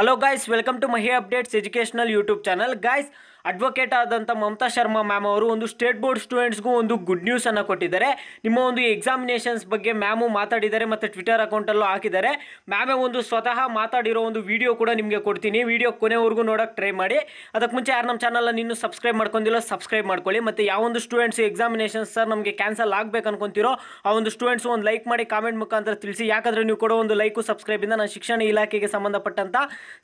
Hello guys welcome to Mahi updates educational YouTube channel guys advocate ಆದಂಥ Mamata Sharma ma'am ಅವರು ಒಂದು state board ಸ್ಟೂಡೆಂಟ್ಸ್ಗೂ ಒಂದು good ನ್ಯೂಸನ್ನು ಕೊಟ್ಟಿದ್ದಾರೆ. ನಿಮ್ಮ ಒಂದು ಎಕ್ಸಾಮಿನೇಷನ್ಸ್ ಬಗ್ಗೆ ಮ್ಯಾಮು ಮಾತಾಡಿದ್ದಾರೆ ಮತ್ತು ಟ್ವಿಟರ್ ಅಕೌಂಟಲ್ಲೂ ಹಾಕಿದ್ದಾರೆ. ಮ್ಯಾಮೇ ಒಂದು ಸ್ವತಃ ಮಾತಾಡಿರೋ ಒಂದು ವಿಡಿಯೋ ಕೂಡ ನಿಮಗೆ ಕೊಡ್ತೀನಿ. ವಿಡಿಯೋ ಕೊನೆವರೆಗೂ ನೋಡೋಕೆ ಟ್ರೈ ಮಾಡಿ. ಅದಕ್ಕೆ ಮುಂಚೆ ಯಾರು ನಮ್ಮ ಚಾನಲನ್ನು ಇನ್ನೂ ಸಬ್ಸ್ಕ್ರೈಬ್ ಮಾಡ್ಕೊಂಡಿಲ್ಲ ಸಬ್ಸ್ಕ್ರೈಬ್ ಮಾಡ್ಕೊಳ್ಳಿ. ಮತ್ತು ಯಾವೊಂದು ಸ್ಟೂಡೆಂಟ್ಸ್ ಎಕ್ಸಾಮಿನೇಷನ್ಸ್ ಸರ್ ನಮಗೆ ಕ್ಯಾನ್ಸಲ್ ಆಗಬೇಕು ಅನ್ಕೊಂತೀರೋ, ಆ ಒಂದು ಸ್ಟೂಡೆಂಟ್ಸ್ ಒಂದು ಲೈಕ್ ಮಾಡಿ ಕಾಮೆಂಟ್ ಮುಖಾಂತರ ತಿಳಿಸಿ. ಯಾಕಂದರೆ ನೀವು ಕೊಡೋ ಒಂದು ಲೈಕು ಸಬ್ಸ್ಕ್ರೈಬಿಂದ ನಾನು ಶಿಕ್ಷಣ ಇಲಾಖೆಗೆ ಸಂಬಂಧಪಟ್ಟಂಥ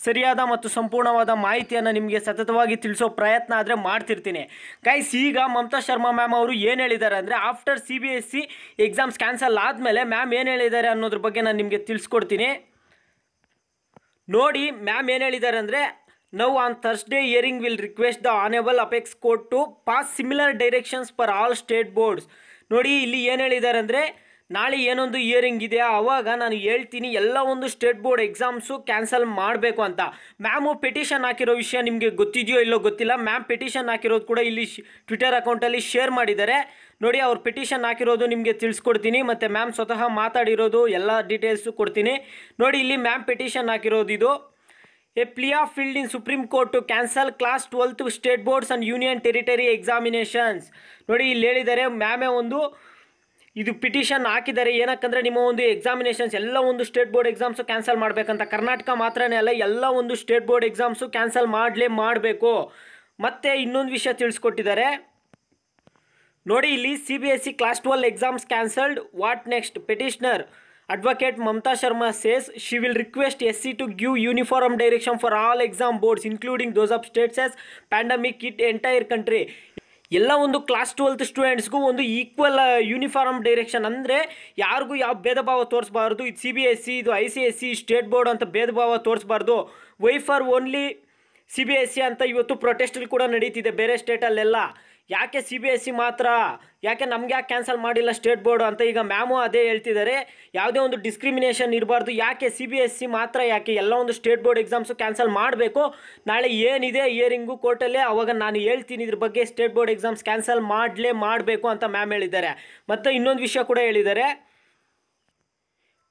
ಸರಿಯಾದ ಮತ್ತು ಸಂಪೂರ್ಣವಾದ ಮಾಹಿತಿಯನ್ನು ನಿಮಗೆ ಸತತವಾಗಿ ತಿಳಿಸೋ ಪ್ರಯತ್ನ ಆದರೆ ಮಾಡ್ತಿರ್ತೀನಿ. ಗೈಸ್ ಈಗ ಮಮತಾ ಶರ್ಮಾ ಮ್ಯಾಮ್ ಅವರು ಏನು ಹೇಳಿದ್ದಾರೆ ಅಂದರೆ after C B S C exams cancel ಆದಮೇಲೆ ಮ್ಯಾಮ್ ಏನು ಹೇಳಿದ್ದಾರೆ ಅನ್ನೋದ್ರ ಬಗ್ಗೆ ನಾನು ನಿಮಗೆ ತಿಳಿಸ್ಕೊಡ್ತೀನಿ. ನೋಡಿ ಮ್ಯಾಮ್ ಏನು ಹೇಳಿದ್ದಾರೆ ಅಂದರೆ now on Thursday hearing will request the honourable apex court to pass similar directions for all state boards ನೋಡಿ, ಇಲ್ಲಿ ಏನು ಹೇಳಿದ್ದಾರೆ ಅಂದರೆ ನಾಳೆ ಏನೊಂದು ಇಯರಿಂಗ್ ಇದೆ ಆವಾಗ ನಾನು ಹೇಳ್ತೀನಿ, ಎಲ್ಲ ಒಂದು ಸ್ಟೇಟ್ ಬೋರ್ಡ್ ಎಕ್ಸಾಮ್ಸು ಕ್ಯಾನ್ಸಲ್ ಮಾಡಬೇಕು ಅಂತ. ಮ್ಯಾಮು ಪೆಟಿಷನ್ ಹಾಕಿರೋ ವಿಷಯ ನಿಮಗೆ ಗೊತ್ತಿದೆಯೋ ಇಲ್ಲೋ ಗೊತ್ತಿಲ್ಲ. ಮ್ಯಾಮ್ ಪೆಟಿಷನ್ ಹಾಕಿರೋದು ಕೂಡ ಇಲ್ಲಿ ಟ್ವಿಟರ್ ಅಕೌಂಟಲ್ಲಿ ಶೇರ್ ಮಾಡಿದ್ದಾರೆ. ನೋಡಿ, ಅವ್ರು ಪೆಟಿಷನ್ ಹಾಕಿರೋದು ನಿಮಗೆ ತಿಳಿಸ್ಕೊಡ್ತೀನಿ, ಮತ್ತು ಮ್ಯಾಮ್ ಸ್ವತಃ ಮಾತಾಡಿರೋದು ಎಲ್ಲ ಡೀಟೇಲ್ಸು ಕೊಡ್ತೀನಿ. ನೋಡಿ, ಇಲ್ಲಿ ಮ್ಯಾಮ್ ಪೆಟಿಷನ್ ಹಾಕಿರೋದು ಇದು. A, plea filed in Supreme Court cancel class twelfth state boards and union territory examinations. ನೋಡಿ, ಇಲ್ಲಿ ಹೇಳಿದ್ದಾರೆ ಮ್ಯಾಮೇ ಒಂದು ಇದು ಪಿಟಿಷನ್ ಹಾಕಿದ್ದಾರೆ. ಏನಕ್ಕಂದರೆ ನಿಮ್ಮ ಒಂದು ಎಕ್ಸಾಮಿನೇಷನ್ಸ್ ಎಲ್ಲ ಒಂದು ಸ್ಟೇಟ್ ಬೋರ್ಡ್ ಎಕ್ಸಾಮ್ಸು ಕ್ಯಾನ್ಸಲ್ ಮಾಡಬೇಕಂತ ಕರ್ನಾಟಕ ಮಾತ್ರನೇ ಅಲ್ಲ, ಎಲ್ಲ ಒಂದು ಸ್ಟೇಟ್ ಬೋರ್ಡ್ ಎಕ್ಸಾಮ್ಸು ಕ್ಯಾನ್ಸಲ್ ಮಾಡಲೇ ಮಾಡಬೇಕು. ಮತ್ತು ಇನ್ನೊಂದು ವಿಷಯ ತಿಳಿಸ್ಕೊಟ್ಟಿದ್ದಾರೆ. ನೋಡಿ, ಇಲ್ಲಿ C B S C class twelve exams cancelled what next petitioner advocate Mamata Sharma says she will request S C to give uniform direction for all exam boards including those of states as pandemic it entire country ಎಲ್ಲ ಒಂದು class twelfth ಸ್ಟೂಡೆಂಟ್ಸ್ಗೂ ಒಂದು equal uniform direction ಅಂದರೆ ಯಾರಿಗೂ ಯಾವ ಭೇದ ಭಾವ ತೋರಿಸ್ಬಾರ್ದು. ಇದು ಸಿ ಬಿ ಎಸ್ ಸಿ ಇದು I C S C state board ಅಂತ ಭೇದ ಭಾವ ತೋರಿಸ್ಬಾರ್ದು. Why for only C B S C ಅಂತ ಇವತ್ತು ಪ್ರೊಟೆಸ್ಟಲ್ಲಿ ಕೂಡ ನಡೀತಿದೆ. ಬೇರೆ ಸ್ಟೇಟಲ್ಲೆಲ್ಲ ಯಾಕೆ ಸಿ ಬಿ ಎಸ್ ಸಿ ಮಾತ್ರ? ಯಾಕೆ ನಮ್ಗೆ ಯಾಕೆ ಕ್ಯಾನ್ಸಲ್ ಮಾಡಿಲ್ಲ ಸ್ಟೇಟ್ ಬೋರ್ಡು ಅಂತ ಈಗ ಮ್ಯಾಮು ಅದೇ ಹೇಳ್ತಿದ್ದಾರೆ. ಯಾವುದೇ ಒಂದು ಡಿಸ್ಕ್ರಿಮಿನೇಷನ್ ಇರಬಾರ್ದು. ಯಾಕೆ ಸಿ ಬಿ ಎಸ್ ಸಿ ಮಾತ್ರ ಯಾಕೆ ಎಲ್ಲ ಒಂದು ಸ್ಟೇಟ್ ಬೋರ್ಡ್ ಎಕ್ಸಾಮ್ಸು ಕ್ಯಾನ್ಸಲ್ ಮಾಡಬೇಕು? ನಾಳೆ ಏನಿದೆ ಇಯರಿಂಗು ಕೋರ್ಟಲ್ಲೇ ಅವಾಗ ನಾನು ಹೇಳ್ತೀನಿ ಇದ್ರ ಬಗ್ಗೆ ಸ್ಟೇಟ್ ಬೋರ್ಡ್ ಎಕ್ಸಾಮ್ಸ್ ಕ್ಯಾನ್ಸಲ್ ಮಾಡಲೇ ಮಾಡಬೇಕು ಅಂತ ಮ್ಯಾಮ್ ಹೇಳಿದ್ದಾರೆ. ಮತ್ತು ಇನ್ನೊಂದು ವಿಷಯ ಕೂಡ ಹೇಳಿದ್ದಾರೆ.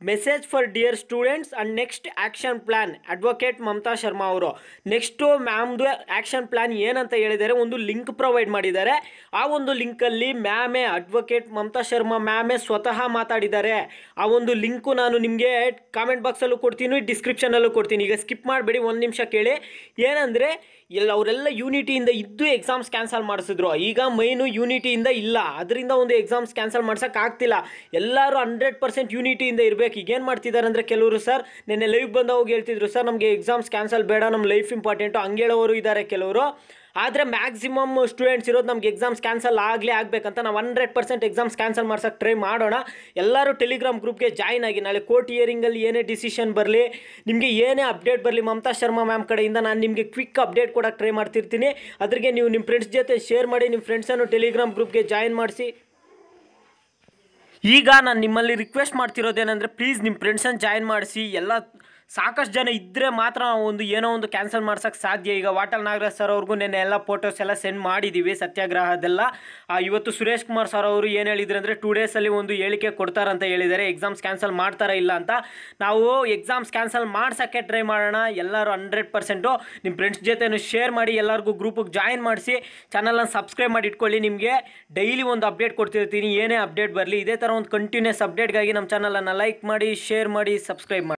Message for dear students and next action plan advocate Mamata Sharma ಅವರು. ನೆಕ್ಸ್ಟು ಮ್ಯಾಮ್ದು ಆ್ಯಕ್ಷನ್ ಪ್ಲ್ಯಾನ್ ಏನಂತ ಹೇಳಿದ್ದಾರೆ ಒಂದು ಲಿಂಕ್ ಪ್ರೊವೈಡ್ ಮಾಡಿದ್ದಾರೆ. ಆ ಒಂದು ಲಿಂಕಲ್ಲಿ ಮ್ಯಾಮೇ ಅಡ್ವೊಕೇಟ್ ಮಮತಾ ಶರ್ಮಾ ಮ್ಯಾಮೇ ಸ್ವತಃ ಮಾತಾಡಿದ್ದಾರೆ. ಆ ಒಂದು ಲಿಂಕು ನಾನು ನಿಮಗೆ ಕಾಮೆಂಟ್ ಬಾಕ್ಸಲ್ಲೂ ಕೊಡ್ತೀನಿ ಡಿಸ್ಕ್ರಿಪ್ಷನಲ್ಲೂ ಕೊಡ್ತೀನಿ. ಈಗ ಸ್ಕಿಪ್ ಮಾಡಬೇಡಿ, ಒಂದು ನಿಮಿಷ ಕೇಳಿ. ಏನಂದರೆ, ಎಲ್ಲ ಅವರೆಲ್ಲ ಯೂನಿಟಿಯಿಂದ ಇದ್ದು ಎಕ್ಸಾಮ್ಸ್ ಕ್ಯಾನ್ಸಲ್ ಮಾಡಿಸಿದ್ರು. ಈಗ ಮೈನು ಯೂನಿಟಿಯಿಂದ ಇಲ್ಲ. ಅದರಿಂದ ಒಂದು ಎಕ್ಸಾಮ್ಸ್ ಕ್ಯಾನ್ಸಲ್ ಮಾಡ್ಸೋಕ್ಕಾಗ್ತಿಲ್ಲ ಎಲ್ಲರೂ ಹಂಡ್ರೆಡ್ ಪರ್ಸೆಂಟ್ ಯೂನಿಟಿಯಿಂದ ಇರಬೇಕು. ಈಗ ಏನು ಮಾಡ್ತಿದ್ದಾರೆ ಅಂದರೆ ಕೆಲವರು, ಸರ್, ನಿನ್ನೆ ಲೈವ್ ಹೋಗಿ ಹೇಳ್ತಿದ್ರು. ಸರ್, ನಮಗೆ ಎಕ್ಸಾಮ್ಸ್ ಕ್ಯಾನ್ಸಲ್ ಬೇಡ ನಮ್ಮ ಲೈಫ್ ಇಂಪಾರ್ಟೆಂಟು ಹಂಗೆ ಹೇಳೋರು ಇದ್ದಾರೆ ಕೆಲವರು. ಆದರೆ ಮ್ಯಾಕ್ಸಿಮಮ್ ಸ್ಟೂಡೆಂಟ್ಸ್ ಇರೋದು ನಮ್ಗೆ ಎಕ್ಸಾಮ್ಸ್ ಕ್ಯಾನ್ಸಲ್ ಆಗಲೇ ಆಗಬೇಕಂತ ನಾವು ಹಂಡ್ರೆಡ್ ಪರ್ಸೆಂಟ್ ಎಕ್ಸಾಮ್ಸ್ ಕ್ಯಾನ್ಸಲ್ ಮಾಡ್ಸೋಕ್ಕೆ ಟ್ರೈ ಮಾಡೋಣ. ಎಲ್ಲರೂ ಟೆಲಿಗ್ರಾಮ್ ಗ್ರೂಪ್ಗೆ ಜಾಯ್ನ್ ಆಗಿ, ನಾಳೆ ಕೋರ್ಟ್ ಇಯರಿಂಗಲ್ಲಿ ಏನೇ ಡಿಸಿಷನ್ ಬರಲಿ, ನಿಮಗೆ ಏನೇ ಅಪ್ಡೇಟ್ ಬರಲಿ, ಮಮತಾ ಶರ್ಮಾ ಮ್ಯಾಮ್ ಕಡೆಯಿಂದ ನಾನು ನಿಮಗೆ ಕ್ವಿಕ್ ಅಪ್ಡೇಟ್ ಕೊಡೋಕೆ ಟ್ರೈ ಮಾಡ್ತಿರ್ತೀನಿ. ಅದ್ರಿಗೆ ನೀವು ನಿಮ್ಮ ಫ್ರೆಂಡ್ಸ್ ಜೊತೆ ಶೇರ್ ಮಾಡಿ ನಿಮ್ಮ ಫ್ರೆಂಡ್ಸನ್ನು ಟೆಲಿಗ್ರಾಮ್ ಗ್ರೂಪ್ಗೆ ಜಾಯ್ನ್ ಮಾಡಿಸಿ. ಈಗ ನಾನು ನಿಮ್ಮಲ್ಲಿ ರಿಕ್ವೆಸ್ಟ್ ಮಾಡ್ತಿರೋದೇನೆಂದರೆ ಪ್ಲೀಸ್ ನಿಮ್ಮ ಫ್ರೆಂಡ್ಸನ್ನು ಜಾಯಿನ್ ಮಾಡಿಸಿ ಎಲ್ಲ ಸಾಕಷ್ಟು ಜನ ಇದ್ದರೆ ಮಾತ್ರ ಒಂದು ಏನೋ ಒಂದು ಕ್ಯಾನ್ಸಲ್ ಮಾಡ್ಸೋಕ್ಕೆ ಸಾಧ್ಯ. ಈಗ ವಾಟಲ್ ನಾಗರಾಜ್ ಸರ್ ಅವ್ರಿಗೂ ನೆನ್ನೆ ಎಲ್ಲ ಫೋಟೋಸ್ ಎಲ್ಲ ಸೆಂಡ್ ಮಾಡಿದ್ದೀವಿ ಸತ್ಯಾಗ್ರಹದೆಲ್ಲ. ಇವತ್ತು ಸುರೇಶ್ ಕುಮಾರ್ ಸರ್ ಅವರು ಏನು ಹೇಳಿದ್ರು ಅಂದರೆ ಟೂ ಡೇಸಲ್ಲಿ ಒಂದು ಹೇಳಿಕೆ ಕೊಡ್ತಾರಂತ ಹೇಳಿದ್ದಾರೆ. ಎಕ್ಸಾಮ್ಸ್ ಕ್ಯಾನ್ಸಲ್ ಮಾಡ್ತಾರಾ ಇಲ್ಲ ಅಂತ. ನಾವು ಎಕ್ಸಾಮ್ಸ್ ಕ್ಯಾನ್ಸಲ್ ಮಾಡ್ಸೋಕ್ಕೆ ಟ್ರೈ ಮಾಡೋಣ. ಎಲ್ಲರೂ ಹಂಡ್ರೆಡ್ ಪರ್ಸೆಂಟು ನಿಮ್ಮ ಫ್ರೆಂಡ್ಸ್ ಜೊತೆನೂ ಶೇರ್ ಮಾಡಿ, ಎಲ್ಲರಿಗೂ ಗ್ರೂಪಿಗೆ ಜಾಯಿನ್ ಮಾಡಿಸಿ ಚಾನಲ್ನ ಸಬ್ಸ್ಕ್ರೈಬ್ ಮಾಡಿ ಇಟ್ಕೊಳ್ಳಿ. ನಿಮಗೆ ಡೈಲಿ ಒಂದು ಅಪ್ಡೇಟ್ ಕೊಡ್ತಿರ್ತೀನಿ. ಏನೇ ಅಪ್ಡೇಟ್ ಬರಲಿ, ಇದೇ ಥರ ಒಂದು ಕಂಟಿನ್ಯೂಸ್ ಅಪ್ಡೇಟ್ಗಾಗಿ ನಮ್ಮ ಚಾನಲನ್ನು ಲೈಕ್ ಮಾಡಿ ಶೇರ್ ಮಾಡಿ ಸಬ್ಸ್ಕ್ರೈಬ್ ಮಾಡಿ.